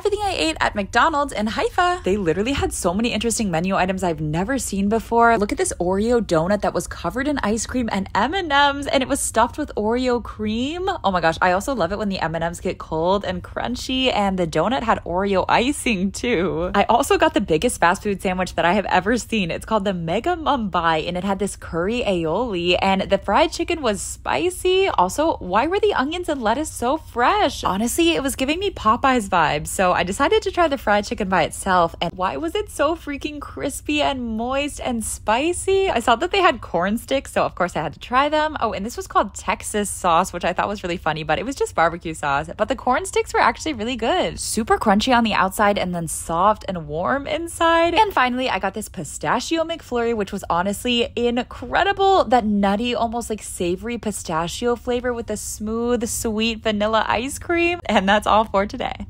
everything I ate at McDonald's in Haifa. They literally had so many interesting menu items I've never seen before. Look at this Oreo donut that was covered in ice cream and M&Ms and it was stuffed with Oreo cream. Oh my gosh, I also love it when the M&Ms get cold and crunchy and the donut had Oreo icing too. I also got the biggest fast food sandwich that I have ever seen. It's called the Mega Mumbai and it had this curry aioli and the fried chicken was spicy. Also, why were the onions and lettuce so fresh? Honestly, it was giving me Popeyes vibes. So I decided to try the fried chicken by itself. And why was it so freaking crispy and moist and spicy? I saw that they had corn sticks, so of course I had to try them. Oh, and this was called Texas sauce, which I thought was really funny, but it was just barbecue sauce. But the corn sticks were actually really good. Super crunchy on the outside and then soft and warm inside. And finally, I got this pistachio McFlurry, which was honestly incredible. That nutty, almost like savory pistachio flavor with the smooth, sweet vanilla ice cream. And that's all for today.